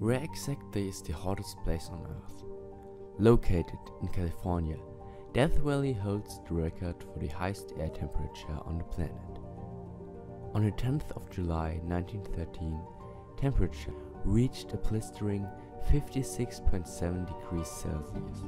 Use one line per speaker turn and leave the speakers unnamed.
Where exactly is the hottest place on Earth? Located in California, Death Valley holds the record for the highest air temperature on the planet. On the 10th of July 1913, temperature reached a blistering 56.7 degrees Celsius,